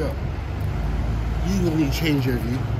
So, you will need to change your view.